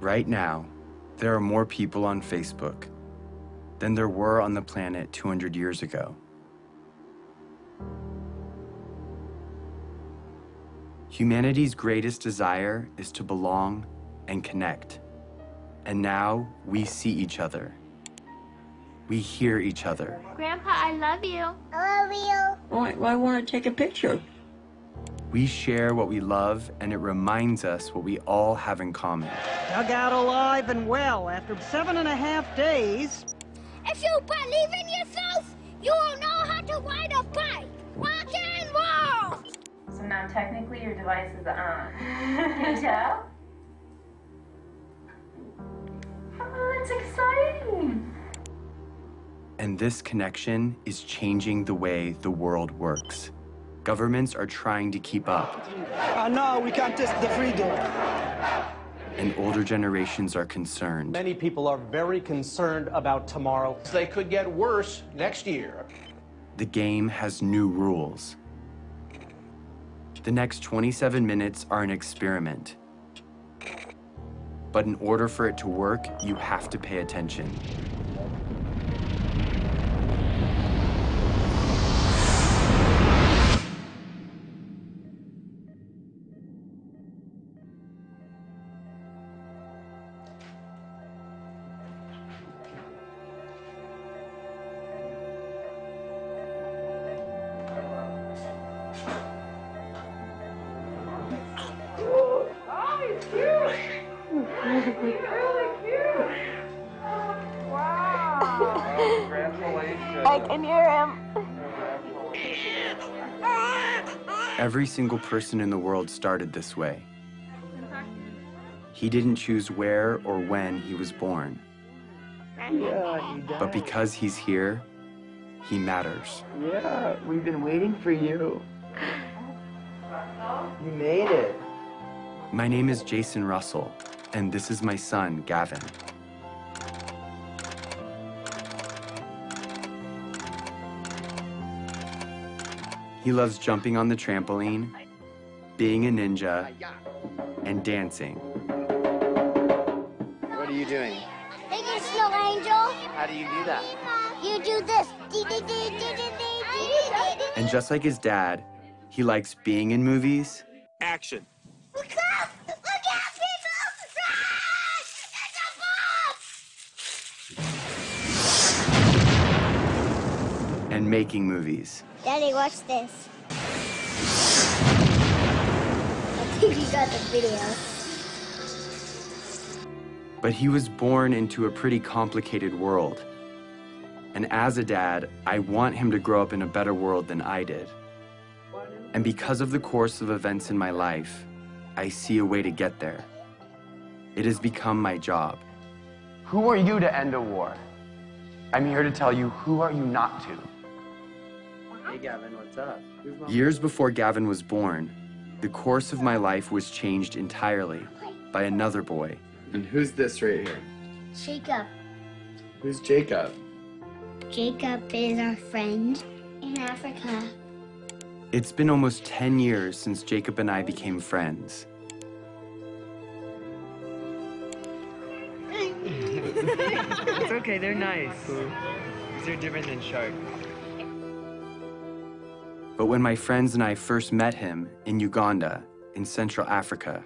Right now, there are more people on Facebook than there were on the planet 200 years ago. Humanity's greatest desire is to belong and connect. And now we see each other. We hear each other. Grandpa, I love you. I love you. Why, why want to take a picture? We share what we love, and it reminds us what we all have in common. Dug out alive and well after seven and a half days. If you believe in yourself, you will know how to ride a bike. Rock and roll. So now technically your device is on. Can you tell? That's exciting. And this connection is changing the way the world works. Governments are trying to keep up, Uh, no, we can't test the freedom. and older generations are concerned. Many people are very concerned about tomorrow. They could get worse next year. The game has new rules. The next 27 minutes are an experiment. But in order for it to work, you have to pay attention. I can hear him. Every single person in the world started this way. He didn't choose where or when he was born, Yeah, he but because he's here, he matters. Yeah, we've been waiting for you. You made it. My name is Jason Russell, and this is my son, Gavin. He loves jumping on the trampoline, being a ninja, and dancing. What are you doing? Making snow angel. How do you do that? You do this. And just like his dad, he likes being in movies. Action. And making movies. Daddy, watch this. I think you got the video. But he was born into a pretty complicated world. And as a dad, I want him to grow up in a better world than I did. And because of the course of events in my life, I see a way to get there. It has become my job. Who are you to end a war? I'm here to tell you who are you not to. Hey, Gavin, what's up? Who's? Years before Gavin was born, the course of my life was changed entirely by another boy. And who's this right here? Jacob. Who's Jacob? Jacob is our friend in Africa. It's been almost 10 years since Jacob and I became friends. it's okay, they're nice. These are different than shark. But when my friends and I first met him in Uganda, in Central Africa,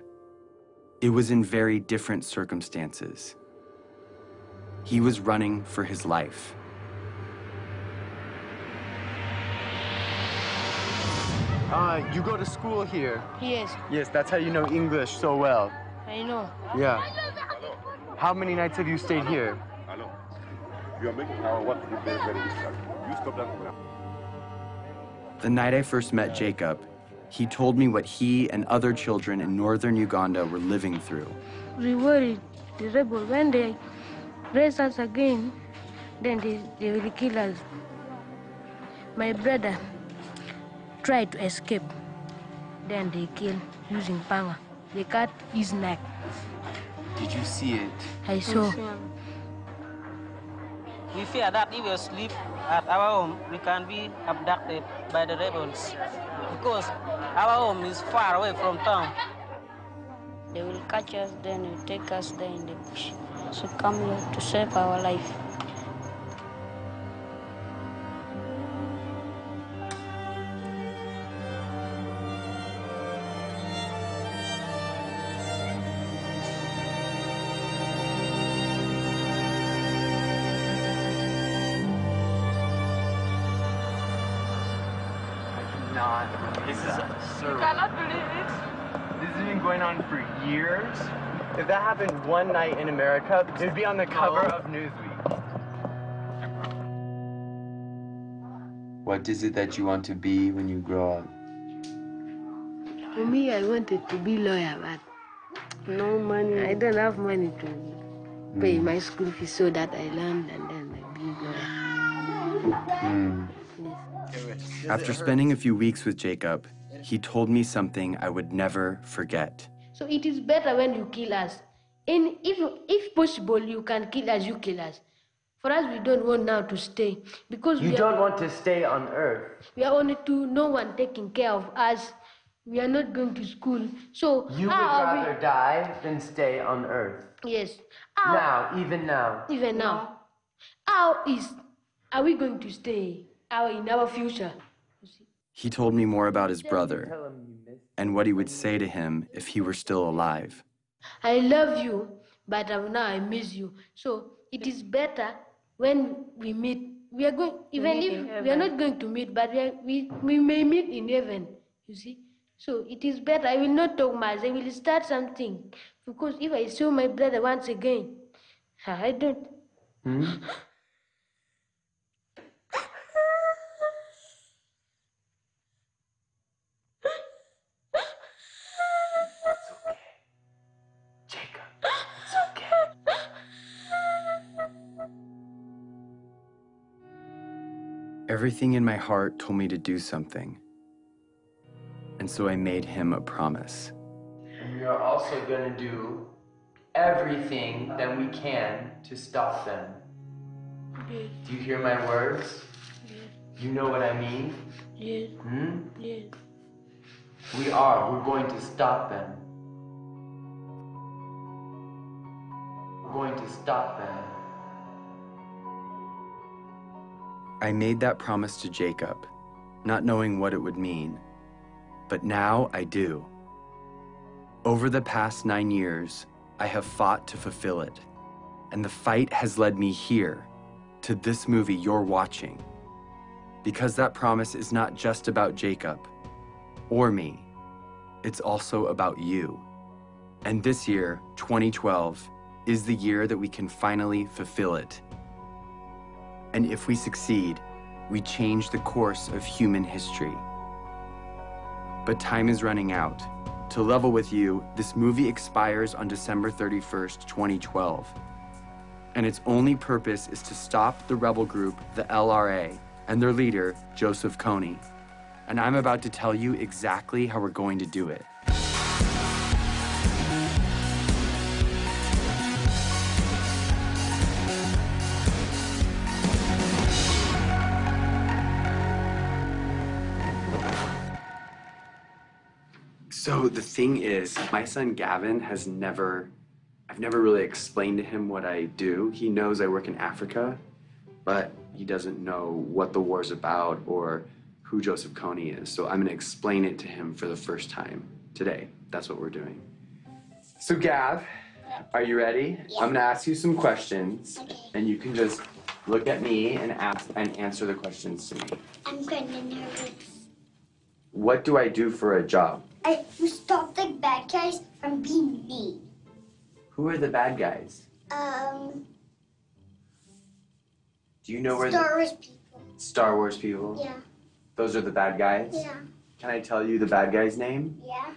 it was in very different circumstances. He was running for his life. Uh, you go to school here. Yes, Yes, that's how you know English so well. I know. Yeah. How many nights have you stayed here? Alors, you are making our work very, very difficult. You stop that now. The night I first met Jacob, he told me what he and other children in northern Uganda were living through. We worried the rebel when they raise us again, then they, they will kill us. My brother tried to escape. Then they kill using panga. They cut his neck. Did you see it? I saw. We fear that if we sleep at our home, we can be abducted by the rebels because our home is far away from town. They will catch us, then they will take us there in the bush. So come here to save our life. Not. This is absurd. cannot believe it. This has been going on for years. If that happened one night in America, it'd be on the cover of Newsweek. What is it that you want to be when you grow up? For me, I wanted to be lawyer, but no money. I don't have money to pay my school fees, so that I learned and then I be lawyer. Hmm. After spending a few weeks with Jacob, he told me something I would never forget. So it is better when you kill us. And if, if possible, you can kill us, you kill us. For us, we don't want now to stay because You we, don't are, want to stay on Earth. we are only two, no one taking care of us. We are not going to school. So You would how are rather die than stay on Earth. Yes. How, Now, even now. Even now. How is are we going to stay? Our in our future? He told me more about his brother and what he would say to him if he were still alive. I love you, but now I miss you. So it is better when we meet. We are going, even if we are not going to meet, but we, are, we, we may meet in heaven. You see? So it is better. I will not talk much. I will start something. Because if I saw my brother once again, I don't. Hmm? Everything in my heart told me to do something. And so I made him a promise. And we are also going to do everything that we can to stop them. Yes, Do you hear my words? You know what I mean? yes, Hmm? yes. We are. We're going to stop them. We're going to stop them. I made that promise to Jacob, not knowing what it would mean. But now I do. Over the past nine years, I have fought to fulfill it. And the fight has led me here, to this movie you're watching. Because that promise is not just about Jacob or me, it's also about you. And this year, 2012, is the year that we can finally fulfill it. And if we succeed, we change the course of human history. But time is running out. To level with you, this movie expires on December 31st, 2012. And its only purpose is to stop the rebel group, the LRA, and their leader, Joseph Kony. And I'm about to tell you exactly how we're going to do it. So the thing is, my son Gavin has never, I've never really explained to him what I do. He knows I work in Africa, but he doesn't know what the war's about or who Joseph Kony is. So I'm going to explain it to him for the first time today. That's what we're doing. So Gav, are you ready? I'm going to ask you some questions, and you can just look at me and ask and answer the questions to me. I'm kind of nervous. What do I do for a job? I you stop the bad guys from being mean. Who are the bad guys? Um, Do you know where Star Wars people. Star Wars people? Yeah, Those are the bad guys? yeah, Can I tell you the bad guy's name? yeah.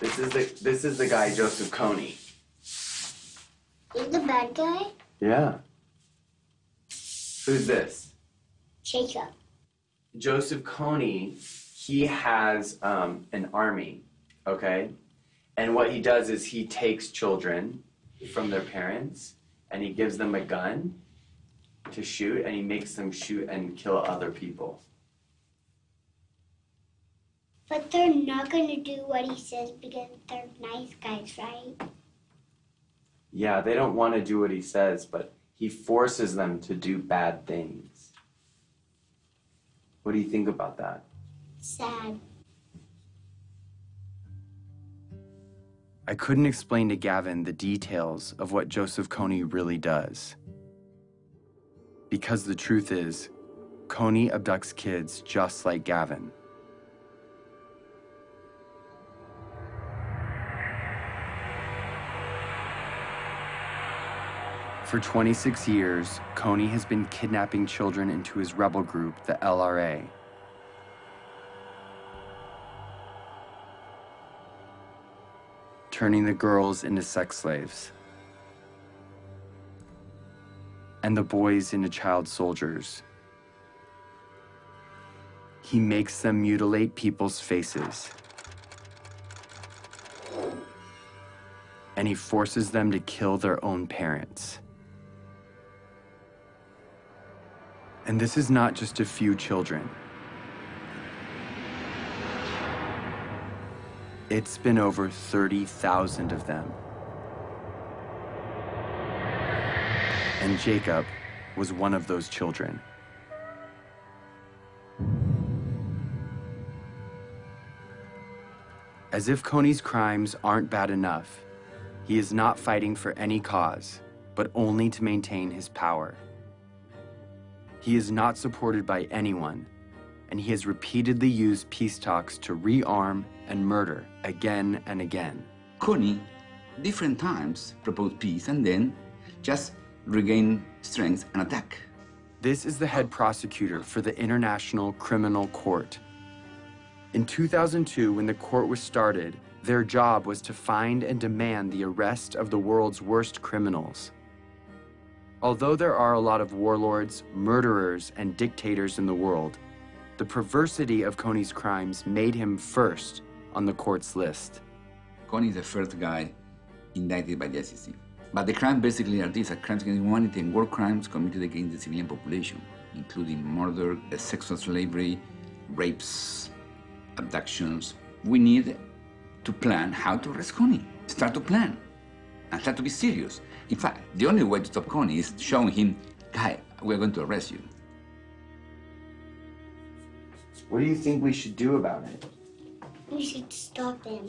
This is the this is the guy Joseph Kony. He's the bad guy. Yeah. Who's this? Jacob. Joseph Kony, he has um, an army, okay? And what he does is he takes children from their parents and he gives them a gun to shoot and he makes them shoot and kill other people. But they're not going to do what he says because they're nice guys, right? Yeah, they don't want to do what he says, but he forces them to do bad things. What do you think about that? Sad. I couldn't explain to Gavin the details of what Joseph Kony really does. Because the truth is, Kony abducts kids just like Gavin. For 26 years, Kony has been kidnapping children into his rebel group, the LRA. Turning the girls into sex slaves. And the boys into child soldiers. He makes them mutilate people's faces. And he forces them to kill their own parents. And this is not just a few children. It's been over 30,000 of them. And Jacob was one of those children. As if Kony's crimes aren't bad enough, he is not fighting for any cause, but only to maintain his power. He is not supported by anyone, and he has repeatedly used peace talks to rearm and murder again and again. Kony, different times, proposed peace and then just regain strength and attack. This is the head prosecutor for the International Criminal Court. In 2002, when the court was started, their job was to find and demand the arrest of the world's worst criminals. Although there are a lot of warlords, murderers, and dictators in the world, the perversity of Kony's crimes made him first on the court's list. Kony is the first guy indicted by the ICC. But the crimes basically are these are crimes against humanity and war crimes committed against the civilian population, including murder, sexual slavery, rapes, abductions. We need to plan how to arrest Kony. Start to plan and start to be serious. In fact, the only way to stop Kony is showing him, guy, we're going to arrest you. What do you think we should do about it? We should stop him.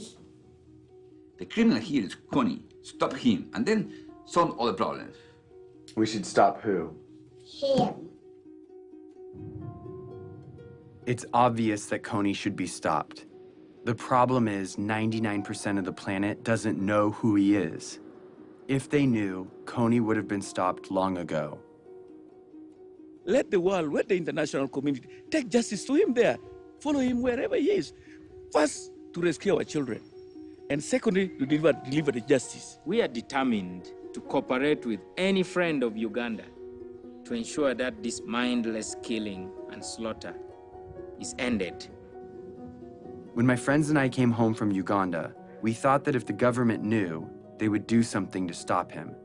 The criminal here is Kony. Stop him and then solve all the problems. We should stop who? Him. It's obvious that Kony should be stopped. The problem is 99% of the planet doesn't know who he is. If they knew, Kony would have been stopped long ago. Let the world, let the international community take justice to him there. Follow him wherever he is. First, to rescue our children. And secondly, to deliver, deliver the justice. We are determined to cooperate with any friend of Uganda to ensure that this mindless killing and slaughter is ended. When my friends and I came home from Uganda, we thought that if the government knew, they would do something to stop him.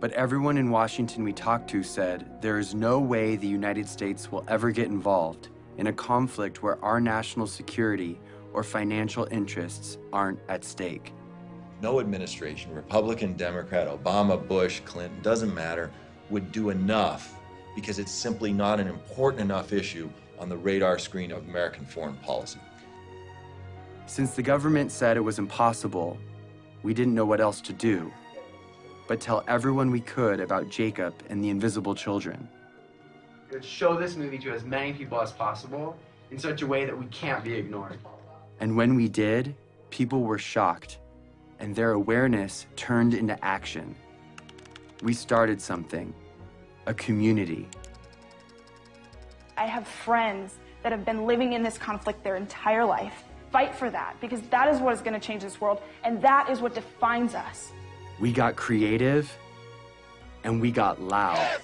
But everyone in Washington we talked to said there is no way the United States will ever get involved in a conflict where our national security or financial interests aren't at stake. No administration, Republican, Democrat, Obama, Bush, Clinton, doesn't matter, would do enough because it's simply not an important enough issue on the radar screen of American foreign policy. Since the government said it was impossible, we didn't know what else to do but tell everyone we could about Jacob and the invisible children. Let's show this movie to as many people as possible in such a way that we can't be ignored. And when we did, people were shocked, and their awareness turned into action. We started something, a community. I have friends that have been living in this conflict their entire life. Fight for that, because that is what is going to change this world, and that is what defines us. We got creative, and we got loud.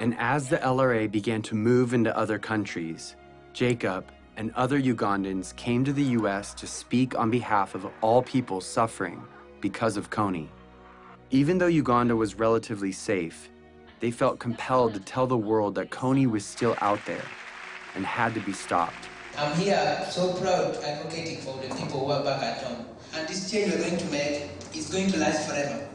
And as the LRA began to move into other countries, Jacob, and other Ugandans came to the US to speak on behalf of all people suffering because of Kony. Even though Uganda was relatively safe, they felt compelled to tell the world that Kony was still out there and had to be stopped. I'm here so proud advocating for the people who are back at home. And this change we're going to make is going to last forever.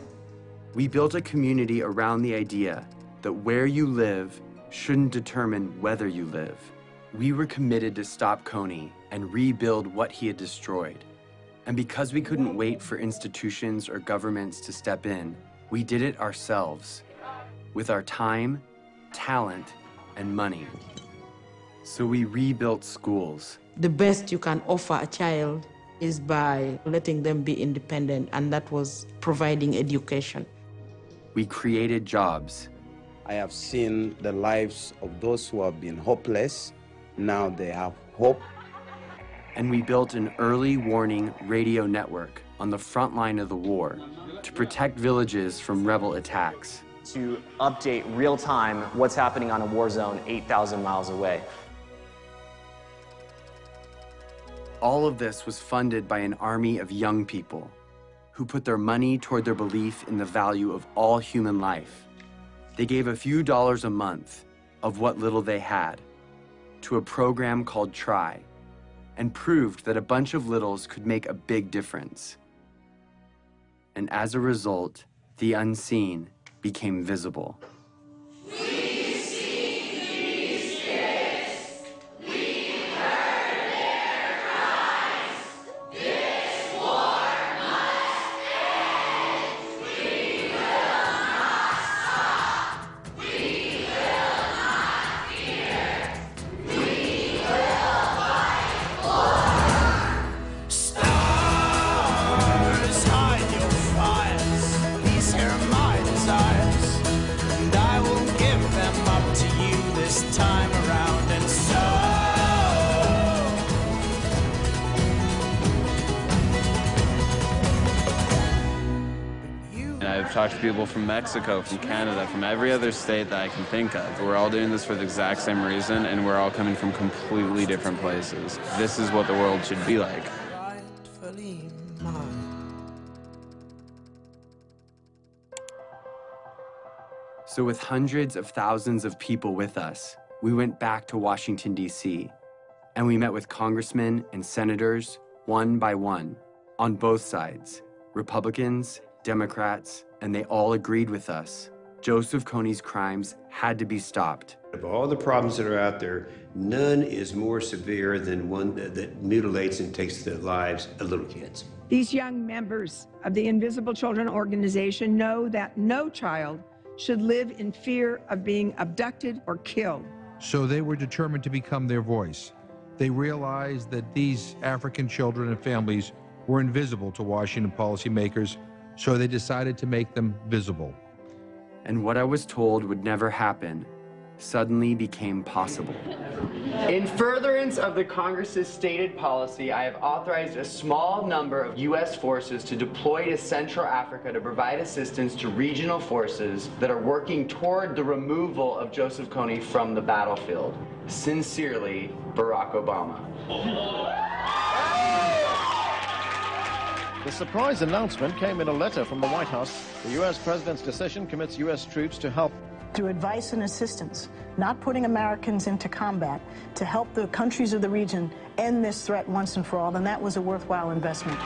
We built a community around the idea that where you live shouldn't determine whether you live. We were committed to stop Kony and rebuild what he had destroyed. And because we couldn't wait for institutions or governments to step in, we did it ourselves with our time, talent, and money. So we rebuilt schools. The best you can offer a child is by letting them be independent, and that was providing education. We created jobs. I have seen the lives of those who have been hopeless. Now they have hope. And we built an early warning radio network on the front line of the war to protect villages from rebel attacks. To update real time what's happening on a war zone 8,000 miles away. All of this was funded by an army of young people who put their money toward their belief in the value of all human life. They gave a few dollars a month of what little they had to a program called TRY and proved that a bunch of littles could make a big difference. And as a result, the unseen became visible. People from Mexico, from Canada, from every other state that I can think of. We're all doing this for the exact same reason, and we're all coming from completely different places. This is what the world should be like. So, with hundreds of thousands of people with us, we went back to Washington, D.C., and we met with congressmen and senators one by one on both sides Republicans, Democrats, and they all agreed with us. Joseph Kony's crimes had to be stopped. Of all the problems that are out there, none is more severe than one that, that mutilates and takes the lives of little kids. These young members of the Invisible Children organization know that no child should live in fear of being abducted or killed. So they were determined to become their voice. They realized that these African children and families were invisible to Washington policymakers, so they decided to make them visible. And what I was told would never happen suddenly became possible. In furtherance of the Congress's stated policy, I have authorized a small number of U.S. forces to deploy to Central Africa to provide assistance to regional forces that are working toward the removal of Joseph Kony from the battlefield. Sincerely, Barack Obama. The surprise announcement came in a letter from the White House. The U.S. president's decision commits U.S. troops to help through advice and assistance, not putting Americans into combat, to help the countries of the region end this threat once and for all, then that was a worthwhile investment.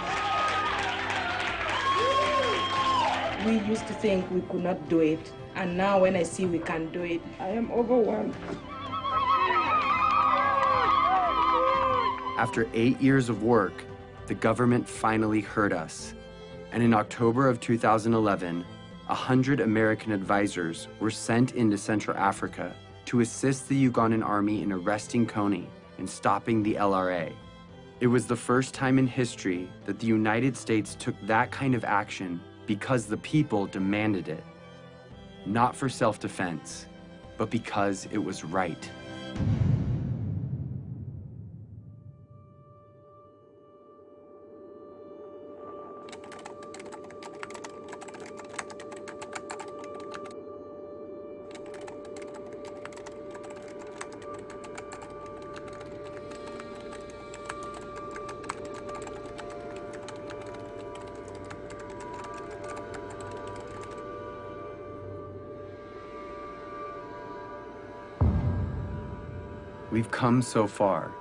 We used to think we could not do it, and now when I see we can do it, I am overwhelmed. After eight years of work, the government finally heard us. And in October of 2011, 100 American advisors were sent into Central Africa to assist the Ugandan army in arresting Kony and stopping the LRA. It was the first time in history that the United States took that kind of action because the people demanded it. Not for self defense, but because it was right. Come so far,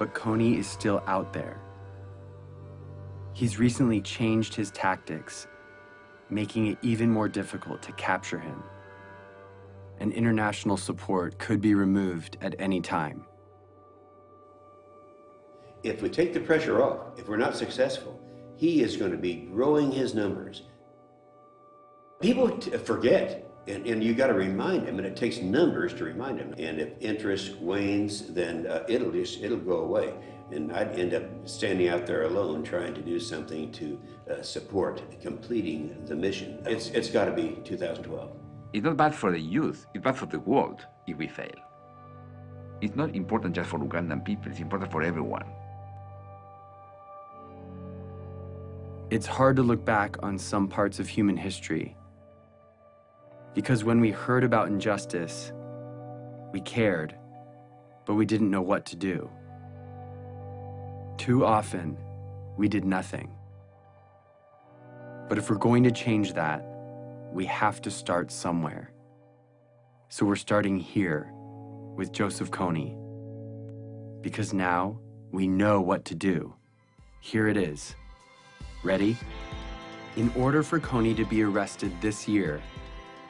but Kony is still out there. He's recently changed his tactics, making it even more difficult to capture him. And international support could be removed at any time. If we take the pressure off, if we're not successful, he is going to be growing his numbers. People forget, and, and you got to remind them, and it takes numbers to remind them. And if interest wanes, then uh, it'll just it'll go away, and I'd end up standing out there alone trying to do something to uh, support completing the mission. It's it's got to be 2012. It's not bad for the youth, it's bad for the world if we fail. It's not important just for Ugandan people, it's important for everyone. It's hard to look back on some parts of human history. Because when we heard about injustice, we cared, but we didn't know what to do. Too often, we did nothing. But if we're going to change that, we have to start somewhere. So we're starting here with Joseph Kony. Because now we know what to do. Here it is. Ready? In order for Kony to be arrested this year,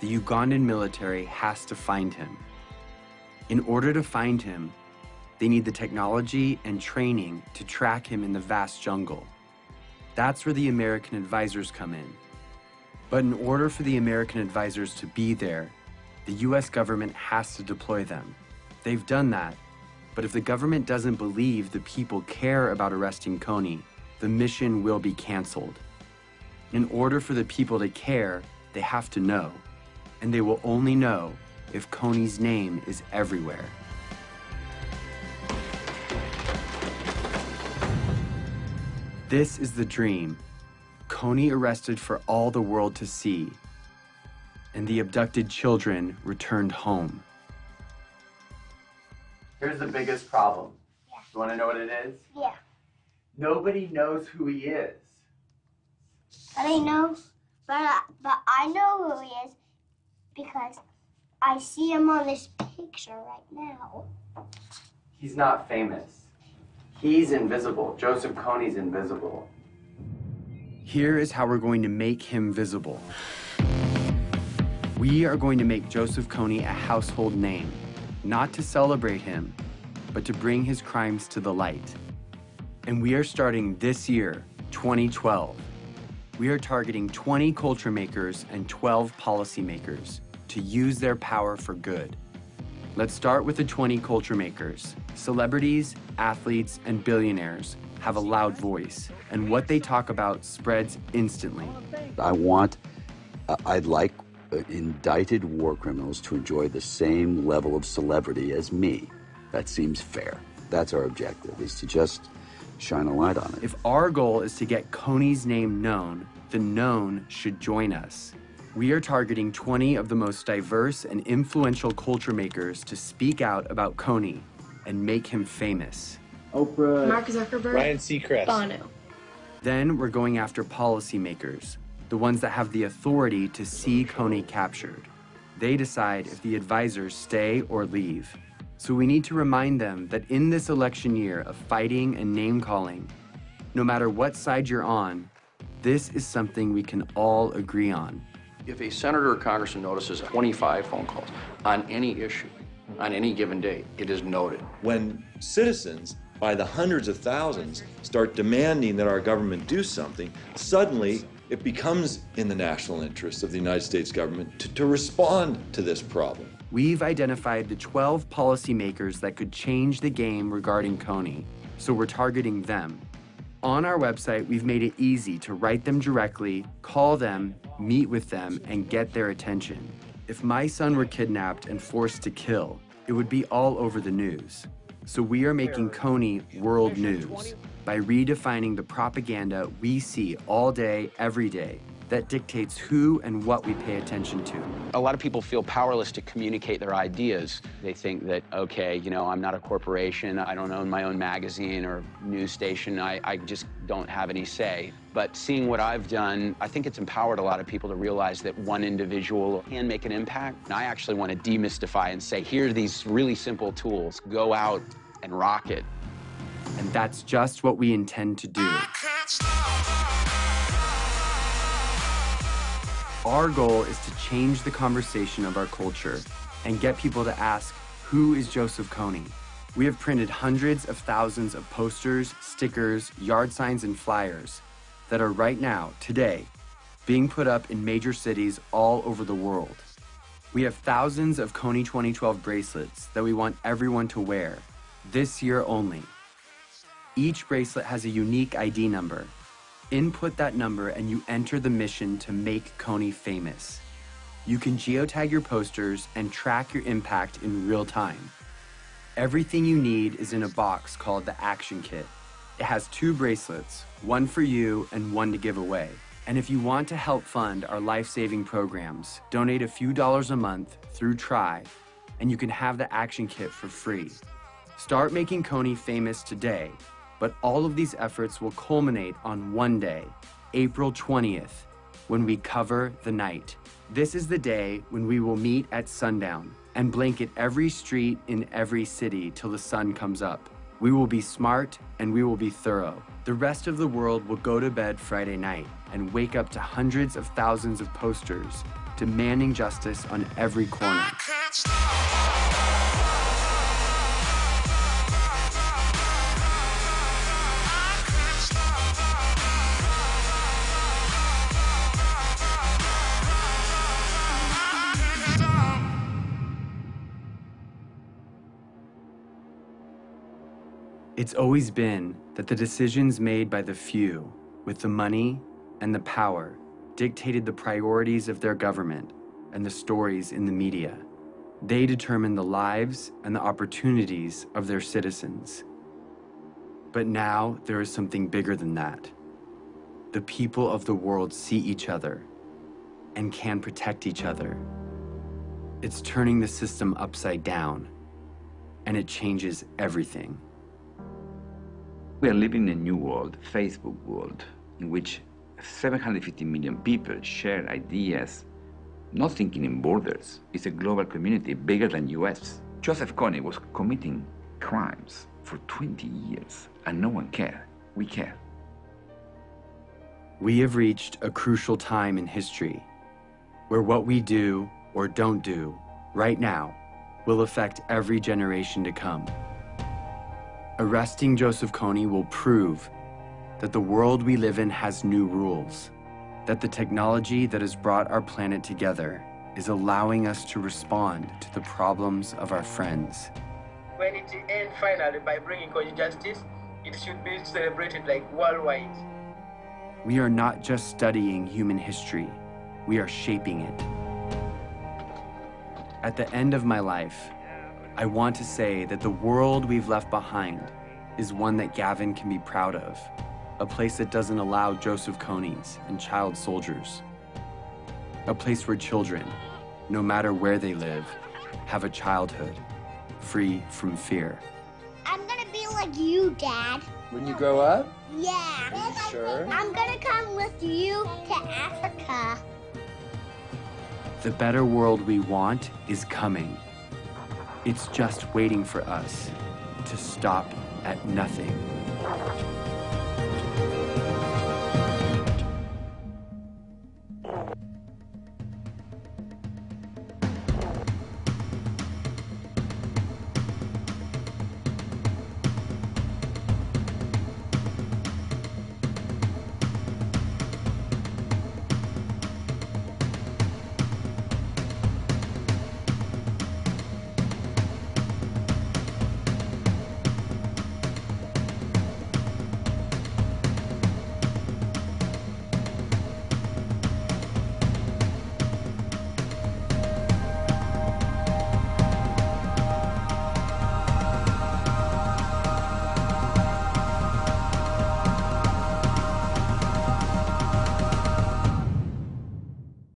the Ugandan military has to find him. In order to find him, they need the technology and training to track him in the vast jungle. That's where the American advisors come in. But in order for the American advisors to be there, the US government has to deploy them. They've done that, but if the government doesn't believe the people care about arresting Kony, the mission will be canceled. In order for the people to care, they have to know, and they will only know if Kony's name is everywhere. This is the dream. Coney arrested for all the world to see, and the abducted children returned home. Here's the biggest problem. You want to know what it is? Yeah. Nobody knows who he is. But I know, but but I know who he is because I see him on this picture right now. He's not famous. He's invisible. Joseph Kony's invisible. Here is how we're going to make him visible. We are going to make Joseph Kony a household name, not to celebrate him, but to bring his crimes to the light. And we are starting this year, 2012. We are targeting 20 culture makers and 12 policymakers to use their power for good. Let's start with the 20 culture makers. Celebrities, athletes, and billionaires have a loud voice, and what they talk about spreads instantly. I want, uh, I'd like uh, indicted war criminals to enjoy the same level of celebrity as me. That seems fair. That's our objective, is to just shine a light on it. If our goal is to get Kony's name known, the known should join us. We are targeting 20 of the most diverse and influential culture makers to speak out about Kony and make him famous. Oprah. Mark Zuckerberg. Ryan Seacrest. Bono. Then we're going after policymakers, the ones that have the authority to see Kony captured. They decide if the advisors stay or leave. So we need to remind them that in this election year of fighting and name calling, no matter what side you're on, this is something we can all agree on. If a senator or congressman notices 25 phone calls on any issue, on any given day, it is noted. When citizens, by the hundreds of thousands, start demanding that our government do something, suddenly it becomes in the national interest of the United States government to, to respond to this problem. We've identified the 12 policymakers that could change the game regarding Kony, so we're targeting them. On our website, we've made it easy to write them directly, call them, meet with them, and get their attention. If my son were kidnapped and forced to kill, it would be all over the news. So we are making Kony world news by redefining the propaganda we see all day, every day, that dictates who and what we pay attention to. A lot of people feel powerless to communicate their ideas. They think that, okay, you know, I'm not a corporation, I don't own my own magazine or news station, I, I just don't have any say. But seeing what I've done, I think it's empowered a lot of people to realize that one individual can make an impact. And I actually want to demystify and say, here are these really simple tools. Go out and rock it. And that's just what we intend to do. Our goal is to change the conversation of our culture and get people to ask, who is Joseph Kony? We have printed hundreds of thousands of posters, stickers, yard signs, and flyers that are right now, today, being put up in major cities all over the world. We have thousands of Kony 2012 bracelets that we want everyone to wear, this year only. Each bracelet has a unique ID number Input that number and you enter the mission to make Kony famous. You can geotag your posters and track your impact in real time. Everything you need is in a box called the Action Kit. It has two bracelets, one for you and one to give away. And if you want to help fund our life-saving programs, donate a few dollars a month through Try, and you can have the Action Kit for free. Start making Kony famous today but all of these efforts will culminate on one day, April 20th, when we cover the night. This is the day when we will meet at sundown and blanket every street in every city till the sun comes up. We will be smart and we will be thorough. The rest of the world will go to bed Friday night and wake up to hundreds of thousands of posters demanding justice on every corner. It's always been that the decisions made by the few, with the money and the power, dictated the priorities of their government and the stories in the media. They determine the lives and the opportunities of their citizens. But now there is something bigger than that. The people of the world see each other and can protect each other. It's turning the system upside down, and it changes everything. We are living in a new world, Facebook world, in which 750 million people share ideas, not thinking in borders. It's a global community bigger than US. Joseph Kony was committing crimes for 20 years, and no one cared. We care. We have reached a crucial time in history where what we do or don't do right now will affect every generation to come. Arresting Joseph Kony will prove that the world we live in has new rules, that the technology that has brought our planet together is allowing us to respond to the problems of our friends. When it ends finally by bringing Kony justice, it should be celebrated like worldwide. We are not just studying human history, we are shaping it. At the end of my life, I want to say that the world we've left behind is one that Gavin can be proud of, a place that doesn't allow Joseph Konys and child soldiers, a place where children, no matter where they live, have a childhood free from fear. I'm gonna be like you, Dad. When you grow up? Yeah. Are you sure? I'm gonna come with you to Africa. The better world we want is coming. It's just waiting for us to stop at nothing.